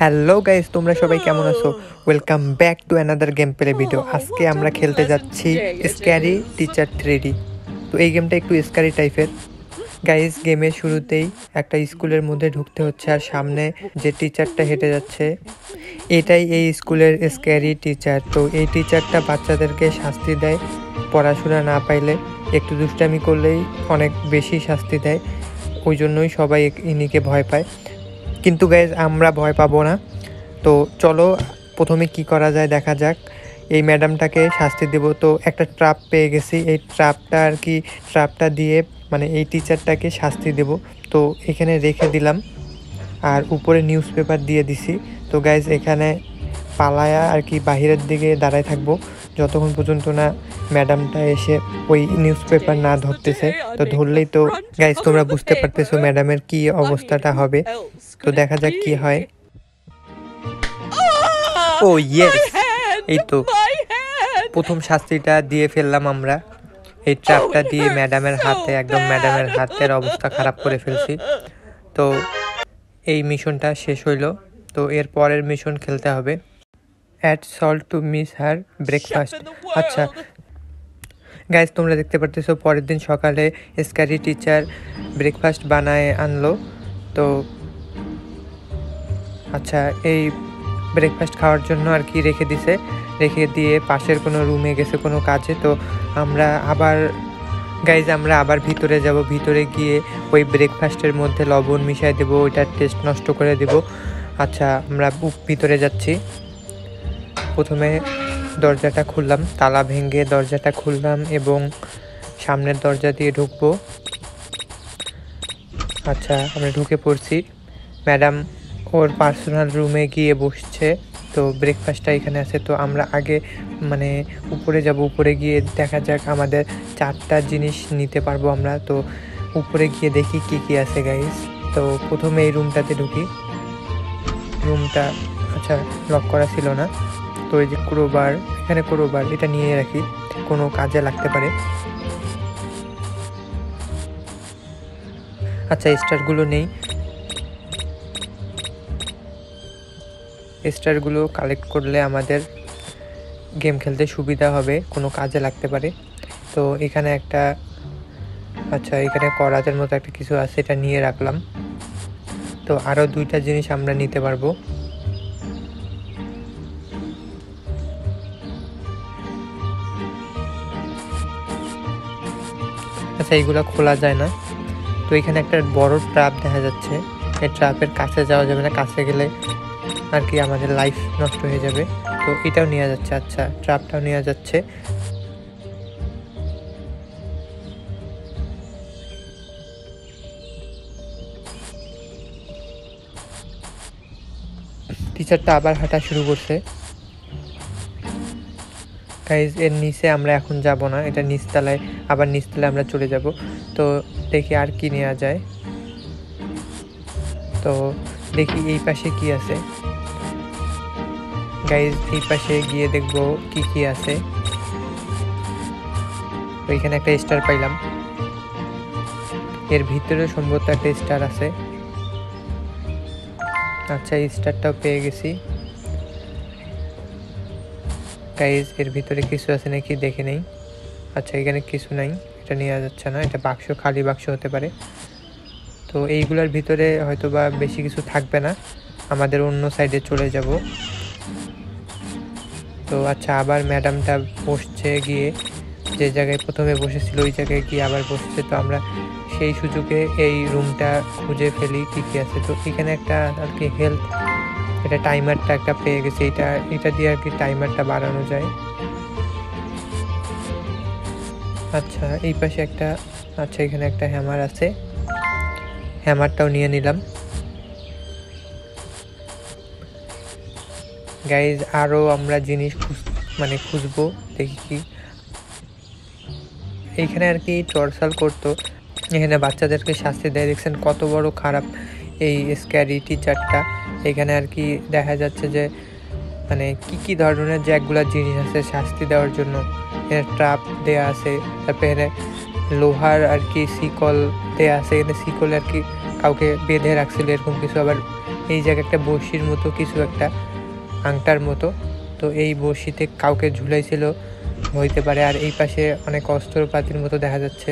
Hello guys তোমরা সবাই কেমন আছো? Welcome back to another game play video আজকে আমরা খেলতে যাচ্ছি স্ক্যারি টিচার থ্রিডি তো এই গেমটা একটু স্ক্যারি টাইপের গাইস গেমের শুরুতেই একটা স্কুলের মধ্যে ঢুকতে হচ্ছে আর সামনে যে টিচারটা হেঁটে যাচ্ছে এটাই এই স্কুলের স্ক্যারি টিচার তো এই টিচারটা বাচ্চাদেরকে শাস্তি দেয় পড়াশোনা না পাইলে। একটু দুষ্টামি করলেই অনেক বেশি শাস্তি দেয়। ওই জন্যই সবাই ইনিকে ভয় পায়। কিন্তু গাইজ আমরা ভয় পাবো না। তো চলো, প্রথমে কি করা যায় দেখা যাক। এই ম্যাডামটাকে শাস্তি দেব। তো একটা ট্রাপ পেয়ে গেছি। এই ট্রাপটা আর কি ট্রাপটা দিয়ে মানে এই টিচারটাকে শাস্তি দেব। তো এখানে রেখে দিলাম। আর উপরে নিউজ পেপার দিয়ে দিছি। তো গাইজ এখানে পালায়া আর কি বাহিরের দিকে দাঁড়ায় থাকব। যতক্ষণ পর্যন্ত না ম্যাডামটা এসে ওই নিউজ পেপার না ধরতেছে, তো ধরলেই তো গাইজ তোমরা বুঝতে পারতেছো ম্যাডামের কি অবস্থাটা হবে। তো দেখা যাক কি হয়। ও ইয়েস এই তো, প্রথম শাস্তিটা দিয়ে ফেললাম আমরা। এই ট্রাপটা দিয়ে ম্যাডামের হাতে, একদম ম্যাডামের হাতের অবস্থা খারাপ করে ফেলছি। তো এই মিশনটা শেষ হইল। তো এর পরের মিশন খেলতে হবে। Add salt to miss her breakfast আচ্ছা। গাইজ তোমরা দেখতে পারতেছো পরের দিন সকালে স্কারি টিচার ব্রেকফাস্ট বানায় আনলো। তো আচ্ছা এই ব্রেকফাস্ট খাওয়ার জন্য আর কি রেখে দিছে। রেখে দিয়ে পাশের কোনো রুমে গেছে কোনো কাজে। তো আমরা আবার গাইজ আমরা আবার ভিতরে যাব। ভিতরে গিয়ে ওই ব্রেকফাস্টের মধ্যে লবণ মিশাই দেবো ওইটার টেস্ট নষ্ট করে দেব। আচ্ছা আমরা ভিতরে যাচ্ছি। প্রথমে দরজাটা খুললাম, তালা ভেঙে দরজাটা খুললাম এবং সামনের দরজা দিয়ে ঢুকবো। আচ্ছা আমরা ঢুকে পড়ছি। ম্যাডাম ওর পার্সোনাল রুমে গিয়ে বসছে, তো ব্রেকফাস্টটা এখানে আছে, তো আমরা আগে মানে উপরে যাব, উপরে গিয়ে দেখা যাক আমাদের চারটা জিনিস নিতে পারব আমরা, তো উপরে গিয়ে দেখি কি কি আছে গাইস তো প্রথমে এই রুমটাতে ঢুকি। রুমটা আচ্ছা লক করা ছিল না। তো এই যে ক্রোবার এখানে ক্রোবার এটা নিয়ে রাখি, কোনো কাজে লাগতে পারে। আচ্ছা স্টারগুলো নেই। স্টারগুলো কালেক্ট করলে আমাদের গেম খেলতে সুবিধা হবে, কোনো কাজে লাগতে পারে। তো এখানে একটা আচ্ছা এখানে করাতের মতো একটা কিছু আছে, এটা নিয়ে রাখলাম। তো আরও দুইটা জিনিস আমরা নিতে পারব। আচ্ছা এইগুলো খোলা যায় না। তো এখানে একটা বড় ট্রাপ দেখা যাচ্ছে। এই ট্রাপের কাছে যাওয়া যাবে না, কাছে গেলে আর কি আমাদের লাইফ নষ্ট হয়ে যাবে। তো এটাও নেওয়া যাচ্ছে আচ্ছা ট্রাপটাও নেওয়া যাচ্ছে। টিচারটা আবার হাঁটা শুরু করছে। গাইজ এর নিচে আমরা এখন যাব না, এটা নিচতলায়, আবার নিচতলায় আমরা চলে যাব। তো দেখি আর কি নেওয়া যায়। তো দেখি এই পাশে কি আছে। গাইজ এই পাশে গিয়ে দেখব কি কি আছে। ওইখানে একটা স্টার পাইলাম। এর ভিতরে সম্ভবত একটা স্টার আছে। আচ্ছা স্টারটাও পেয়ে গেছি। গাইজ এর ভিতরে কিছু আছে নাকি? দেখে নেই। আচ্ছা এখানে কিছু নাই। এটা নেওয়া যাচ্ছে না। এটা বাক্স, খালি বাক্স হতে পারে। তো এইগুলোর ভিতরে হয়তো বা বেশি কিছু থাকবে না। আমাদের অন্য সাইডে চলে যাব। তো আচ্ছা আবার ম্যাডামটা বসছে গিয়ে। যে জায়গায় প্রথমে বসেছিল, ওই জায়গায় গিয়ে আবার বসছে। তো আমরা সেই সুযোগে এই রুমটা খুঁজে ফেলি, কী কী আছে। তো এখানে একটা আর কি হেলথ এটা টাইমারটা একটা পেয়ে গেছে, এটা এটা দিয়ে আর কি টাইমারটা বাড়ানো যায়। আচ্ছা এই পাশে একটা আচ্ছা এখানে একটা হ্যামার আছে। হ্যামারটাও নিয়ে নিলাম। গাইজ আরও আমরা জিনিস খুঁজ মানে খুঁজবো, দেখি কি। এইখানে আর কি টর্সাল করতো। এখানে বাচ্চাদেরকে শাস্তি দেয়। দেখছেন কত বড় খারাপ এই স্ক্যারি টিচারটা এখানে আর কি দেখা যাচ্ছে যে মানে কি কি ধরনের যে একগুলা জিনিস আছে শাস্তি দেওয়ার জন্য। এখানে ট্রাপ দেয়া আছে, তারপরে এখানে লোহার আর কি শিকল দেয়া আছে, এখানে শিকল আর কি কাউকে বেঁধে রাখছিল, এরকম কিছু। আবার এই জায়গায় একটা বড়শির মতো কিছু একটা, আংটার মতো। তো এই বড়শিতে কাউকে ঝুলাইছিল, হইতে পারে। আর এই পাশে অনেক অস্ত্রপাতির মতো দেখা যাচ্ছে।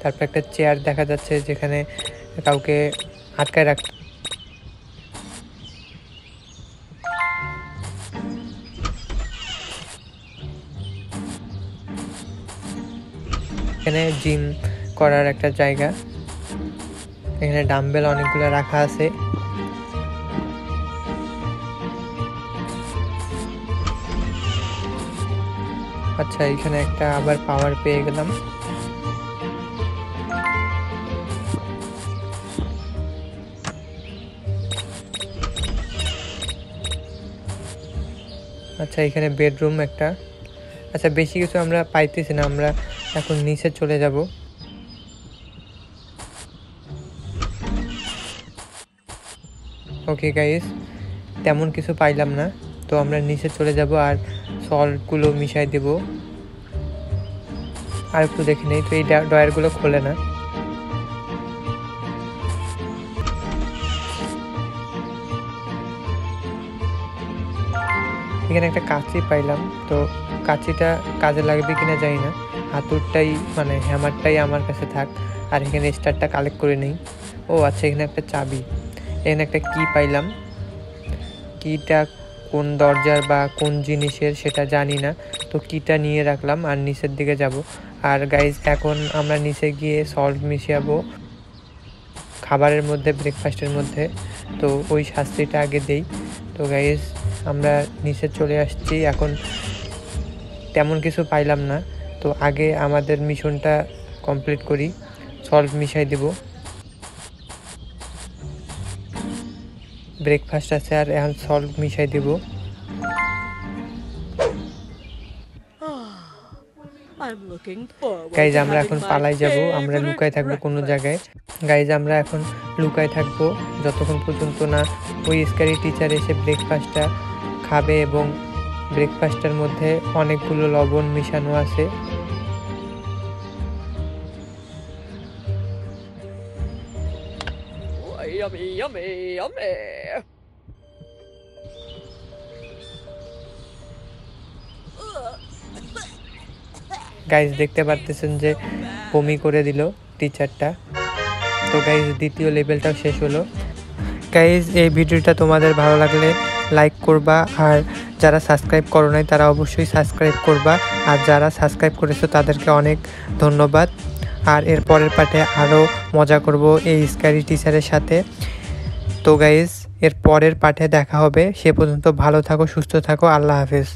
তারপর একটা চেয়ার দেখা যাচ্ছে, যেখানে কাউকে আটকায় রাখ এখানে জিম করার একটা জায়গা। এখানে ডাম্বেল অনেকগুলো রাখা আছে। আচ্ছা এখানে একটা আবার পাওয়ার পেয়ে গেলাম। আচ্ছা এখানে বেডরুম একটা। আচ্ছা বেশি কিছু আমরা পাইতেছি না। আমরা এখন নিচে চলে যাব। ওকে গাইস তেমন কিছু পাইলাম না। তো আমরা নিচে চলে যাব আর সল্টগুলো মিশাই দেব। আর একটু দেখে নেই, তো এই ডয়ারগুলো খোলে না। এখানে একটা কাঁচি পাইলাম, তো কাঁচিটা কাজে লাগবে কিনা জানি না। হাতুরটাই মানে হ্যামারটাই আমার কাছে থাক। আর এখানে স্টারটা কালেক্ট করে নেই। ও আচ্ছা এখানে একটা চাবি। এখানে একটা কি পাইলাম। কিটা কোন দরজার বা কোন জিনিসের সেটা জানি না। তো কিটা নিয়ে রাখলাম আর নিচের দিকে যাব। আর গাইজ এখন আমরা নিচে গিয়ে সল্ট মিশিয়াবো খাবারের মধ্যে ব্রেকফাস্টের মধ্যে। তো ওই শাস্তিটা আগে দেই। তো গাইজ আমরা নিচে চলে আসছি। এখন তেমন কিছু পাইলাম না। তো আগে আমাদের মিশনটা কমপ্লিট করি। সল্ট মিশাই দেব। ব্রেকফাস্ট আছে আর এখন সল্ট মিশাই দেব। গাইজ আমরা এখন পালাই যাব। আমরা লুকায় থাকব কোনো জায়গায়। গাইজ আমরা এখন লুকায় থাকব। যতক্ষণ পর্যন্ত না ওই স্কারি টিচার এসে ব্রেকফাস্টটা খাবে এবং ব্রেকফাস্টের মধ্যে অনেকগুলো লবণ মিশানো আছে. গাইজ দেখতে পারতেছেন যে বমি করে দিল টিচারটা তো গাইজ দ্বিতীয় লেভেলটাও শেষ হলো। গাইজ এই ভিডিওটা তোমাদের ভালো লাগলে লাইক করবা আর যারা সাবস্ক্রাইব করো নাই, তারা অবশ্যই সাবস্ক্রাইব করবা। আর যারা সাবস্ক্রাইব করেছ, তাদেরকে অনেক ধন্যবাদ। আর এর পরের পাঠে আরও মজা করব এই স্কারি টিচারের সাথে। তো গাইজ এর পরের পাঠে দেখা হবে। সে পর্যন্ত ভালো থাকো, সুস্থ থাকো। আল্লাহ হাফেজ।